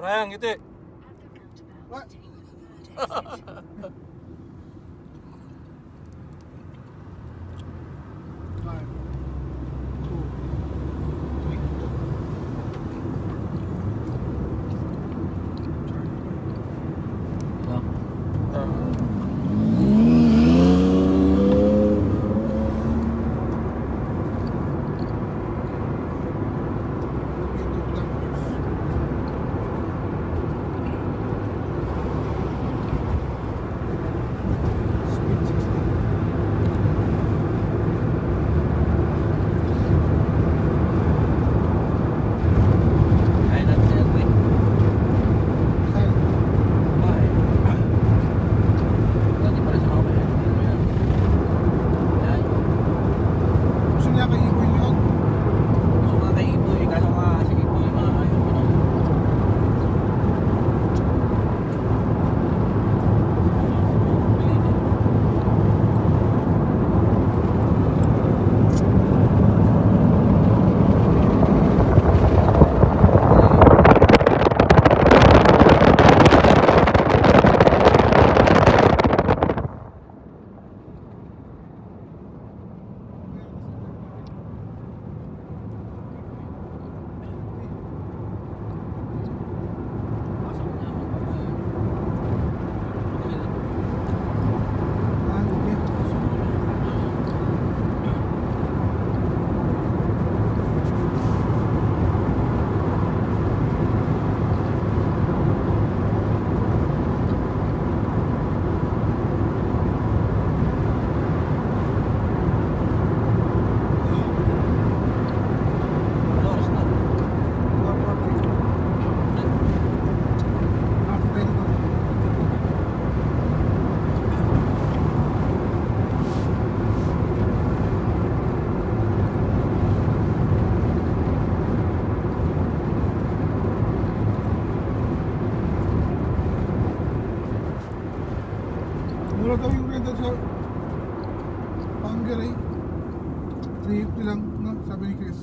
Rayang gitu ya. 350 lang, no? Sabi ni Chris.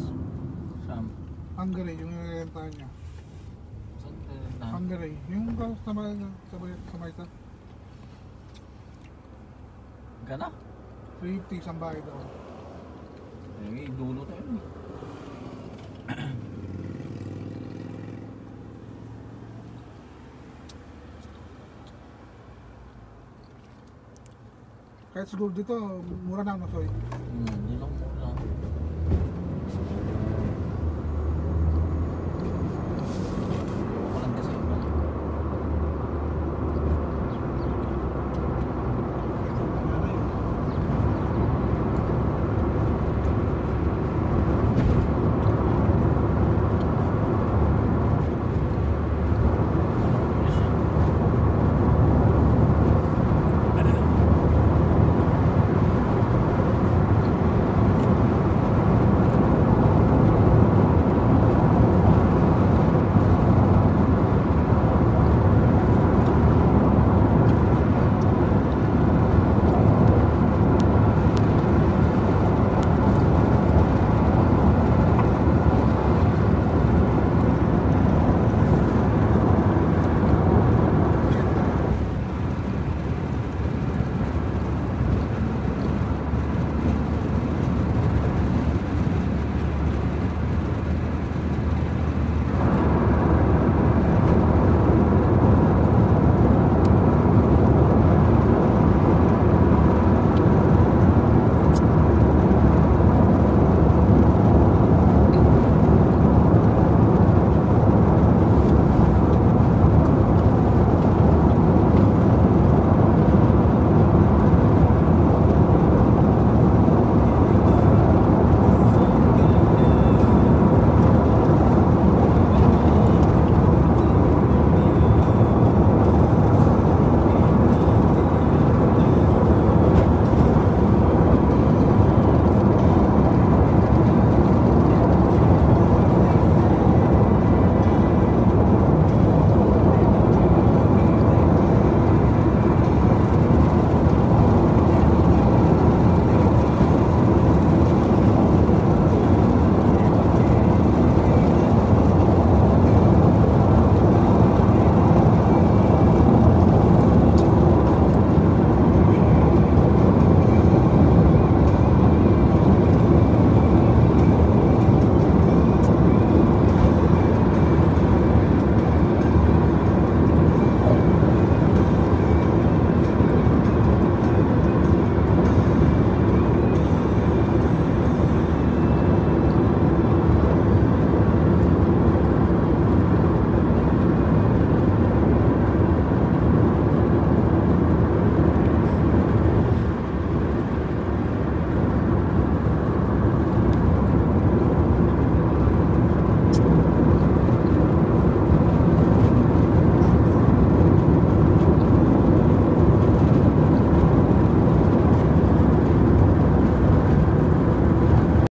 Sam. Hungary, yung renta niya. Saan na? Hungary. Yung sa may sa may sa may ta. Gana? 350 isang bahay daw. Eh, dulo tayo. eh. Kahit siguro dito, mura na ang nasoy.